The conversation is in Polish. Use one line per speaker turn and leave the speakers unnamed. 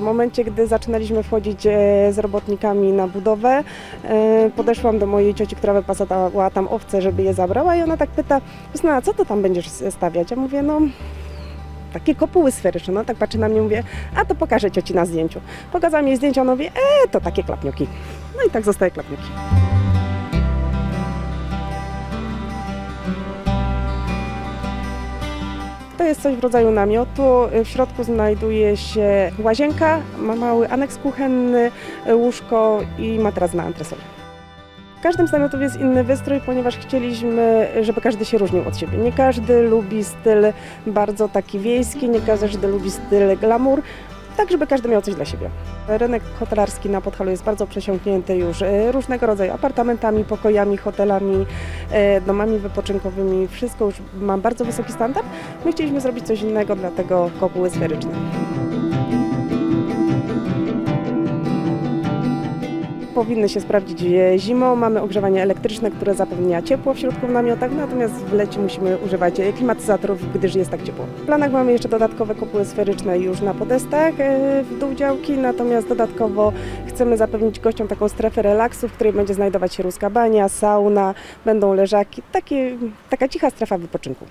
W momencie, gdy zaczynaliśmy wchodzić e, z robotnikami na budowę, e, podeszłam do mojej cioci, która wypasowała tam owce, żeby je zabrała i ona tak pyta, co to tam będziesz stawiać? Ja mówię, no takie kopuły sferyczne, no tak patrzy na mnie, mówię, a to pokażę cioci na zdjęciu. Pokazałam jej zdjęcie, ona mówi, e, to takie klapniuki. No i tak zostaje klapniuki. To jest coś w rodzaju namiotu. W środku znajduje się łazienka, ma mały aneks kuchenny, łóżko i materac na antresol. W każdym z namiotów jest inny wystrój, ponieważ chcieliśmy, żeby każdy się różnił od siebie. Nie każdy lubi styl bardzo taki wiejski, nie każdy lubi styl glamour, tak żeby każdy miał coś dla siebie. Rynek hotelarski na Podhalu jest bardzo przesiąknięty już e, różnego rodzaju apartamentami, pokojami, hotelami, e, domami wypoczynkowymi. Wszystko już ma bardzo wysoki standard. My chcieliśmy zrobić coś innego, dlatego kopuły sferyczne. Powinny się sprawdzić zimą. Mamy ogrzewanie elektryczne, które zapewnia ciepło w środku w namiotach, natomiast w lecie musimy używać klimatyzatorów, gdyż jest tak ciepło. W planach mamy jeszcze dodatkowe kopuły sferyczne już na podestach e, w dół działki, natomiast dodatkowo chcemy zapewnić gościom taką strefę relaksu, w której będzie znajdować się ruska bania, sauna, będą leżaki, takie, taka cicha strefa wypoczynku.